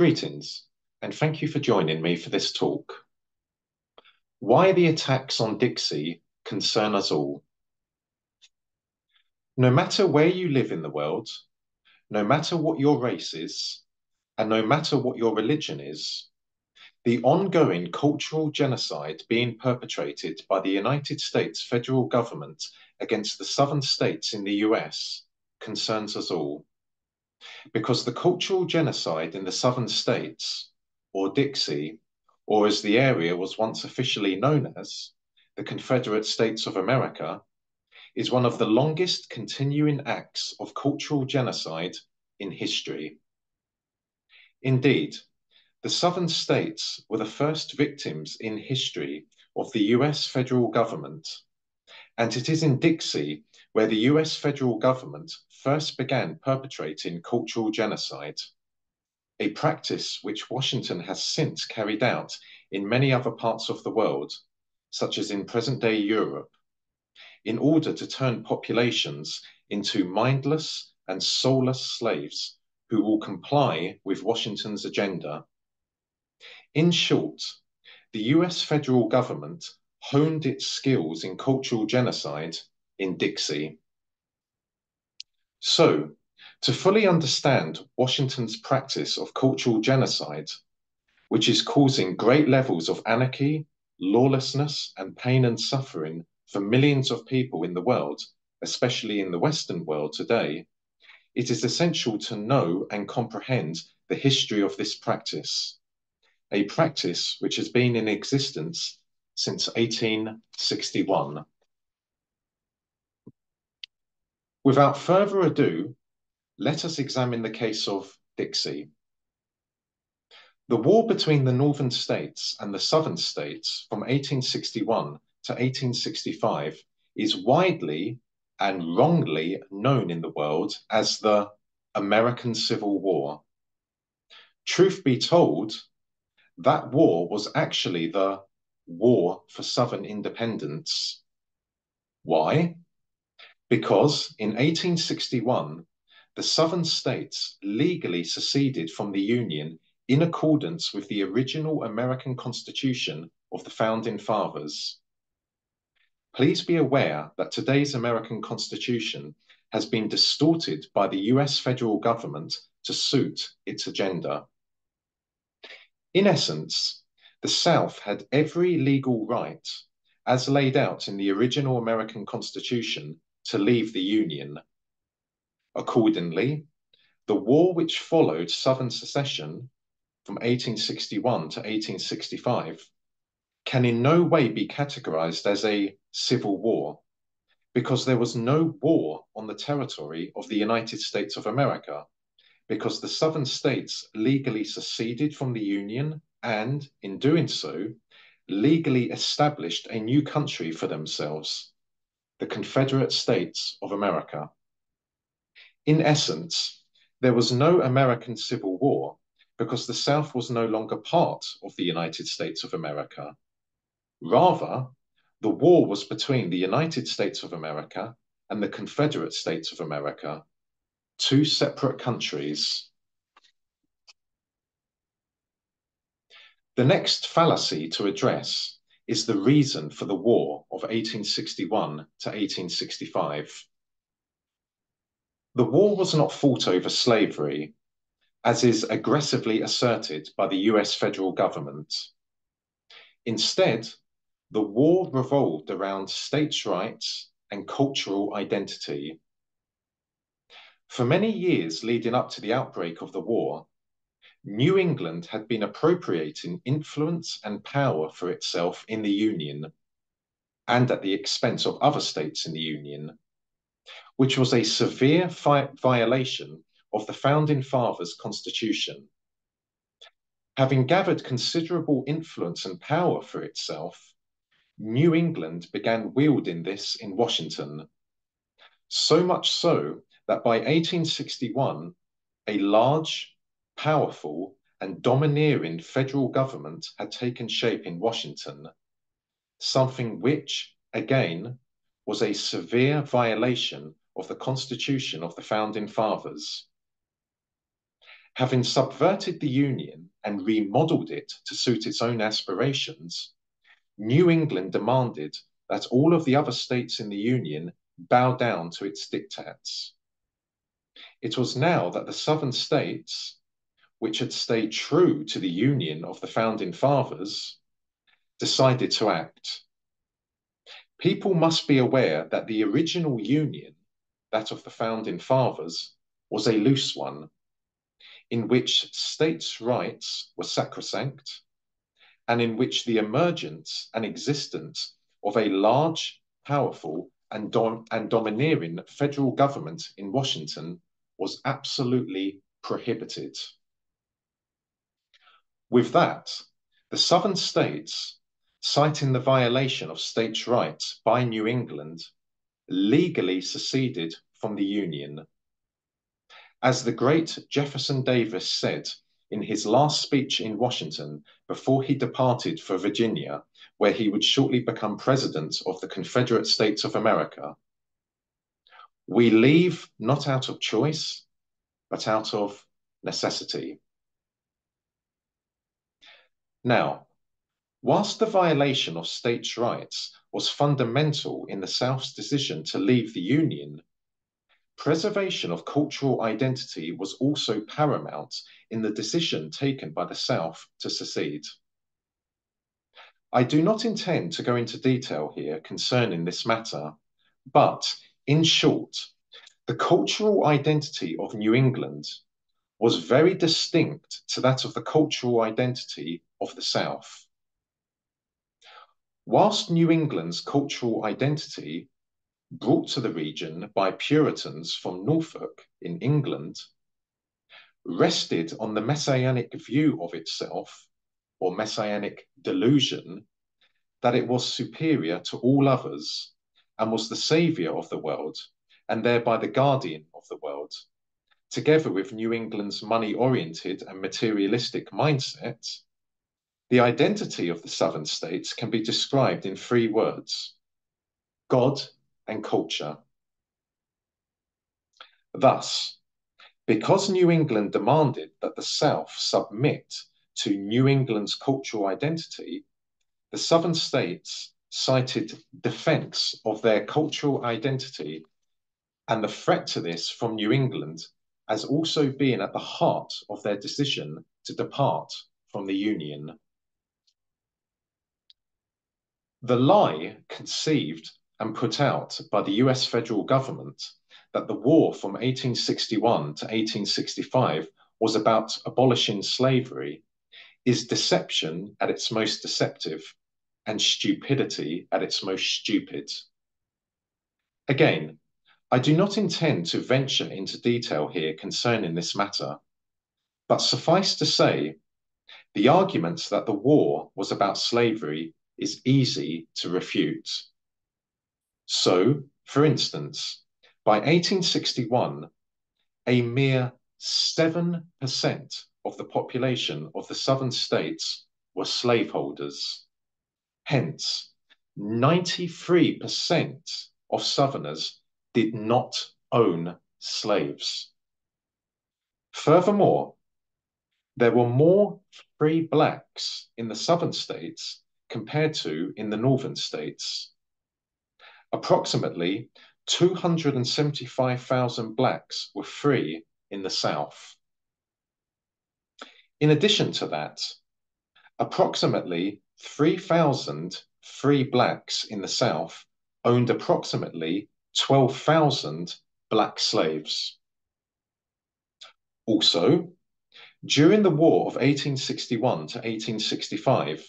Greetings, and thank you for joining me for this talk. Why the attacks on Dixie concern us all. No matter where you live in the world, no matter what your race is, and no matter what your religion is, the ongoing cultural genocide being perpetrated by the United States federal government against the southern states in the US concerns us all because the cultural genocide in the southern states, or Dixie, or as the area was once officially known as, the Confederate States of America, is one of the longest continuing acts of cultural genocide in history. Indeed, the southern states were the first victims in history of the US federal government, and it is in Dixie where the US federal government first began perpetrating cultural genocide, a practice which Washington has since carried out in many other parts of the world, such as in present day Europe, in order to turn populations into mindless and soulless slaves who will comply with Washington's agenda. In short, the US federal government honed its skills in cultural genocide in Dixie. So, to fully understand Washington's practice of cultural genocide, which is causing great levels of anarchy, lawlessness, and pain and suffering for millions of people in the world, especially in the Western world today, it is essential to know and comprehend the history of this practice, a practice which has been in existence since 1861. Without further ado, let us examine the case of Dixie. The war between the northern states and the southern states from 1861 to 1865 is widely and wrongly known in the world as the American Civil War. Truth be told, that war was actually the War for Southern Independence. Why? Because in 1861, the southern states legally seceded from the Union in accordance with the original American Constitution of the Founding Fathers. Please be aware that today's American Constitution has been distorted by the US federal government to suit its agenda. In essence, the South had every legal right, as laid out in the original American Constitution, to leave the Union. Accordingly, the war which followed Southern secession from 1861 to 1865 can in no way be categorized as a civil war because there was no war on the territory of the United States of America because the southern states legally seceded from the Union and, in doing so, legally established a new country for themselves the Confederate States of America. In essence, there was no American Civil War because the South was no longer part of the United States of America. Rather, the war was between the United States of America and the Confederate States of America, two separate countries. The next fallacy to address is the reason for the war of 1861 to 1865. The war was not fought over slavery, as is aggressively asserted by the US federal government. Instead, the war revolved around states' rights and cultural identity. For many years leading up to the outbreak of the war, New England had been appropriating influence and power for itself in the Union and at the expense of other states in the Union, which was a severe violation of the Founding Fathers' Constitution. Having gathered considerable influence and power for itself, New England began wielding this in Washington. So much so that by 1861, a large powerful and domineering federal government had taken shape in Washington, something which, again, was a severe violation of the Constitution of the Founding Fathers. Having subverted the Union and remodeled it to suit its own aspirations, New England demanded that all of the other states in the Union bow down to its diktats. It was now that the southern states, which had stayed true to the Union of the founding fathers, decided to act. People must be aware that the original Union, that of the founding fathers, was a loose one, in which states' rights were sacrosanct, and in which the emergence and existence of a large, powerful, and, dom and domineering federal government in Washington was absolutely prohibited. With that, the southern states, citing the violation of states' rights by New England, legally seceded from the Union. As the great Jefferson Davis said in his last speech in Washington before he departed for Virginia, where he would shortly become president of the Confederate States of America. We leave not out of choice, but out of necessity. Now, whilst the violation of states' rights was fundamental in the South's decision to leave the Union, Preservation of cultural identity was also paramount in the decision taken by the South to secede. I do not intend to go into detail here concerning this matter, but in short, the cultural identity of New England was very distinct to that of the cultural identity of the South. Whilst New England's cultural identity brought to the region by Puritans from Norfolk in England, rested on the messianic view of itself, or messianic delusion, that it was superior to all others and was the saviour of the world, and thereby the guardian of the world, together with New England's money oriented and materialistic mindset. The identity of the southern states can be described in three words God and culture. Thus, because New England demanded that the South submit to New England's cultural identity, the southern states cited defense of their cultural identity and the threat to this from New England as also being at the heart of their decision to depart from the Union. The lie conceived and put out by the US federal government that the war from 1861 to 1865 was about abolishing slavery is deception at its most deceptive and stupidity at its most stupid. Again, I do not intend to venture into detail here concerning this matter, but suffice to say, the argument that the war was about slavery is easy to refute. So, for instance, by 1861, a mere 7% of the population of the southern states were slaveholders. Hence, 93% of southerners did not own slaves. Furthermore, there were more free blacks in the southern states compared to in the northern states. Approximately 275,000 blacks were free in the South. In addition to that, approximately 3,000 free blacks in the South owned approximately 12,000 black slaves. Also, during the War of 1861 to 1865,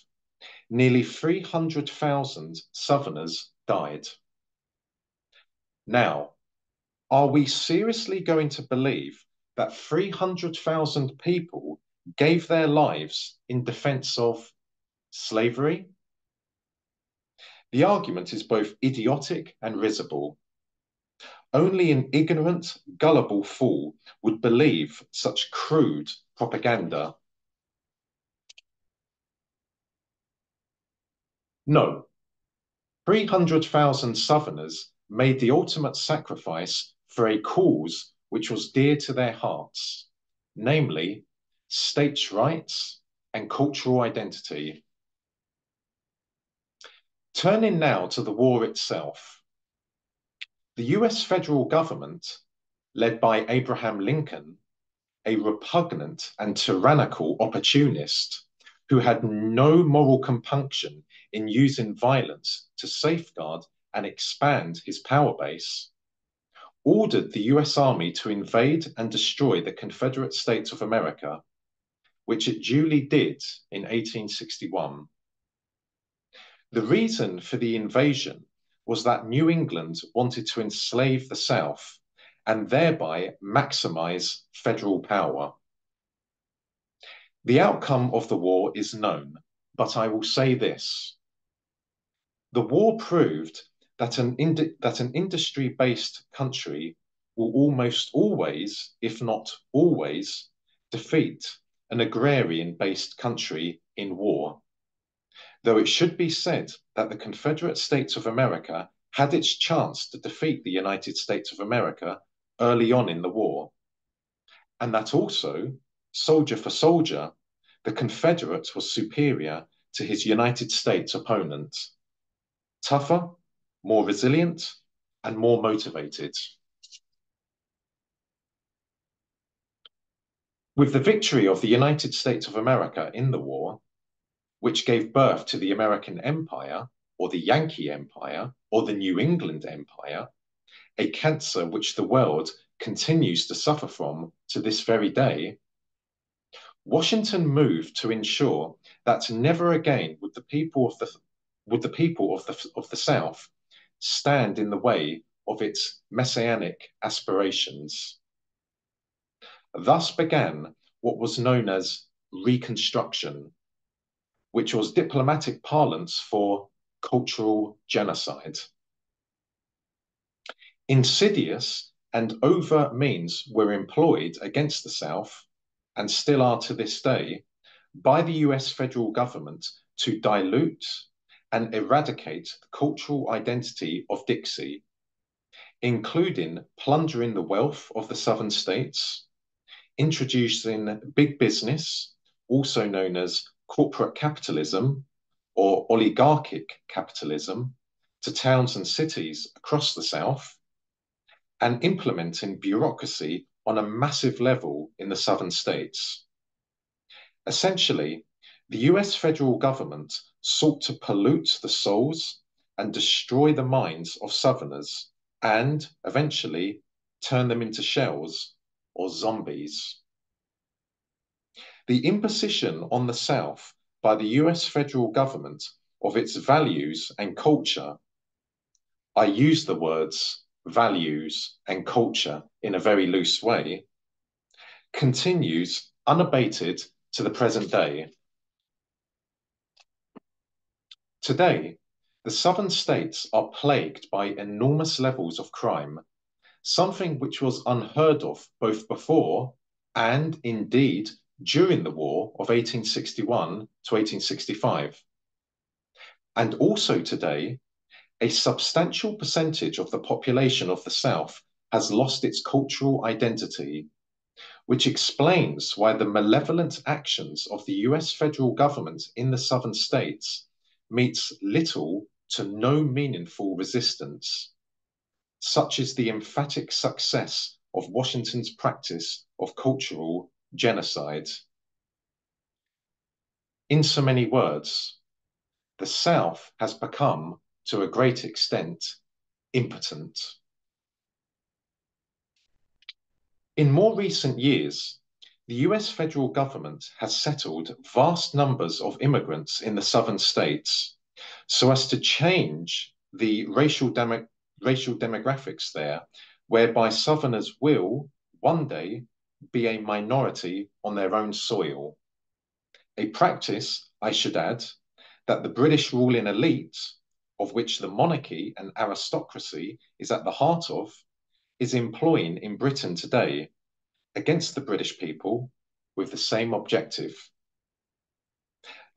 nearly 300,000 Southerners died. Now, are we seriously going to believe that 300,000 people gave their lives in defense of slavery? The argument is both idiotic and risible. Only an ignorant, gullible fool would believe such crude propaganda. No, 300,000 Southerners made the ultimate sacrifice for a cause which was dear to their hearts, namely states' rights and cultural identity. Turning now to the war itself. The US federal government, led by Abraham Lincoln, a repugnant and tyrannical opportunist who had no moral compunction in using violence to safeguard and expand his power base, ordered the US Army to invade and destroy the Confederate States of America, which it duly did in 1861. The reason for the invasion was that New England wanted to enslave the South and thereby maximize federal power. The outcome of the war is known, but I will say this. The war proved that an, that an industry-based country will almost always, if not always, defeat an agrarian-based country in war. Though it should be said that the Confederate States of America had its chance to defeat the United States of America early on in the war, and that also, soldier for soldier, the Confederate was superior to his United States opponent. Tougher, more resilient, and more motivated. With the victory of the United States of America in the war, which gave birth to the American Empire, or the Yankee Empire, or the New England Empire, a cancer which the world continues to suffer from to this very day, Washington moved to ensure that never again would the people of the would the people of the of the South stand in the way of its messianic aspirations. Thus began what was known as Reconstruction, which was diplomatic parlance for cultural genocide. Insidious and overt means were employed against the South, and still are to this day, by the US federal government to dilute and eradicate the cultural identity of Dixie, including plundering the wealth of the southern states, introducing big business, also known as corporate capitalism or oligarchic capitalism, to towns and cities across the South, and implementing bureaucracy on a massive level in the southern states. Essentially, the US federal government sought to pollute the souls and destroy the minds of Southerners and eventually turn them into shells or zombies. The imposition on the South by the US federal government of its values and culture, I use the words values and culture in a very loose way, continues unabated to the present day. Today, the southern states are plagued by enormous levels of crime, something which was unheard of both before and indeed during the War of 1861 to 1865. And also today, a substantial percentage of the population of the South has lost its cultural identity, which explains why the malevolent actions of the US federal government in the southern states meets little to no meaningful resistance. Such is the emphatic success of Washington's practice of cultural genocide. In so many words, the South has become, to a great extent, impotent. In more recent years, the US federal government has settled vast numbers of immigrants in the southern states so as to change the racial, demo racial demographics there, whereby southerners will one day be a minority on their own soil. A practice, I should add, that the British ruling elite, of which the monarchy and aristocracy is at the heart of, is employing in Britain today against the British people with the same objective.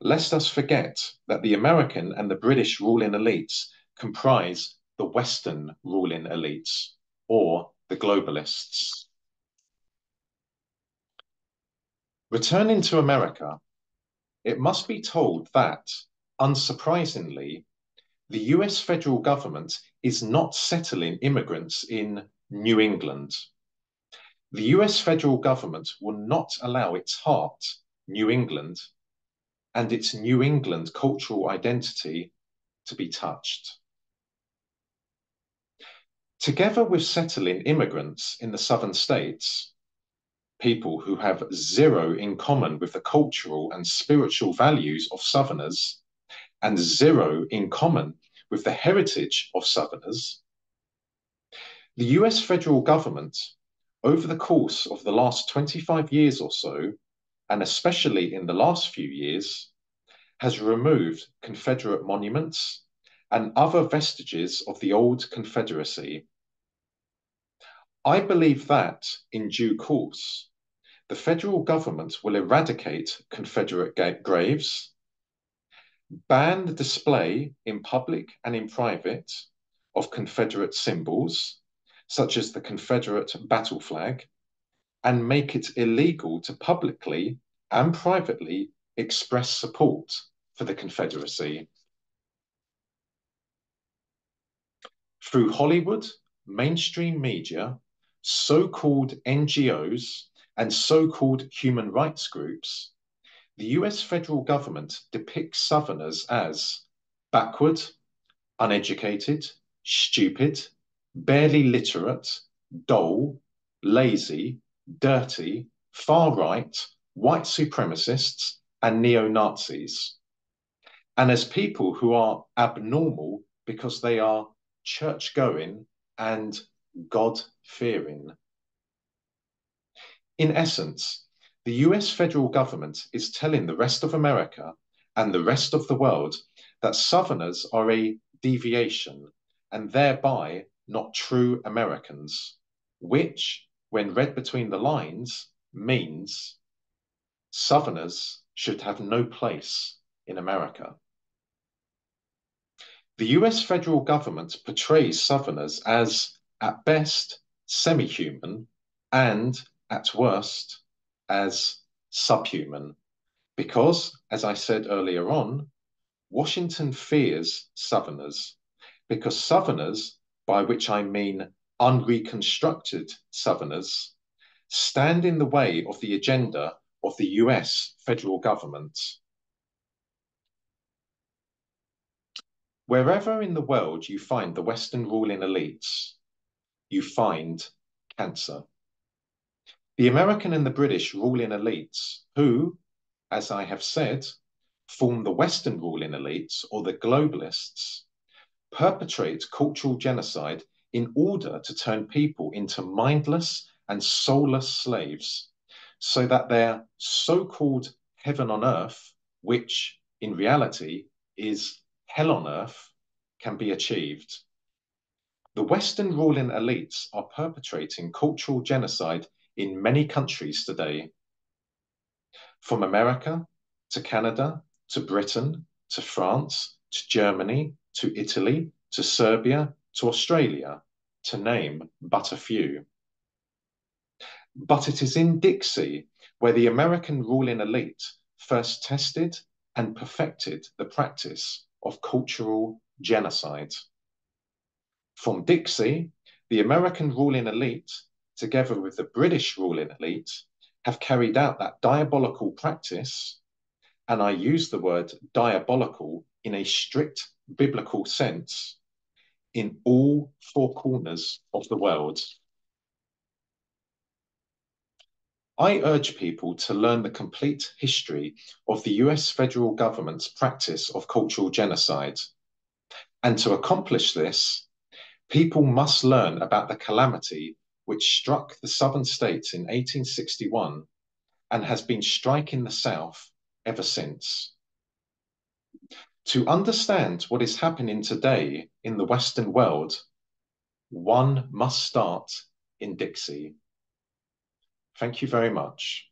Lest us forget that the American and the British ruling elites comprise the Western ruling elites, or the globalists. Returning to America, it must be told that, unsurprisingly, the US federal government is not settling immigrants in New England. The US federal government will not allow its heart, New England, and its New England cultural identity to be touched. Together with settling immigrants in the southern states, people who have zero in common with the cultural and spiritual values of Southerners and zero in common with the heritage of Southerners, the US federal government, over the course of the last 25 years or so, and especially in the last few years, has removed Confederate monuments and other vestiges of the old Confederacy. I believe that, in due course, the federal government will eradicate Confederate graves ban the display in public and in private of Confederate symbols, such as the Confederate battle flag, and make it illegal to publicly and privately express support for the Confederacy. Through Hollywood, mainstream media, so called NGOs, and so called human rights groups, the US federal government depicts Southerners as backward, uneducated, stupid, barely literate, dull, lazy, dirty, far right, white supremacists, and neo Nazis. And as people who are abnormal because they are church going and God fearing. In essence, the US federal government is telling the rest of America and the rest of the world that Southerners are a deviation and thereby not true Americans, which, when read between the lines, means Southerners should have no place in America. The US federal government portrays Southerners as, at best, semi human and, at worst, as subhuman because, as I said earlier on, Washington fears Southerners because Southerners, by which I mean unreconstructed Southerners, stand in the way of the agenda of the US federal government. Wherever in the world you find the Western ruling elites, you find cancer the American and the British ruling elites, who, as I have said, form the Western ruling elites or the globalists, perpetrate cultural genocide in order to turn people into mindless and soulless slaves, so that their so called heaven on earth, which in reality is hell on earth, can be achieved. The Western ruling elites are perpetrating cultural genocide in many countries today, from America to Canada to Britain to France to Germany to Italy to Serbia to Australia, to name but a few. But it is in Dixie where the American ruling elite first tested and perfected the practice of cultural genocide. From Dixie, the American ruling elite together with the British ruling elite, have carried out that diabolical practice, and I use the word diabolical in a strict biblical sense, in all four corners of the world. I urge people to learn the complete history of the US federal government's practice of cultural genocide. And to accomplish this, people must learn about the calamity which struck the southern states in 1861 and has been striking the South ever since. To understand what is happening today in the Western world, one must start in Dixie. Thank you very much.